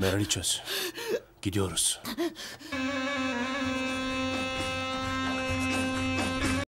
Meral'i çöz. Gidiyoruz.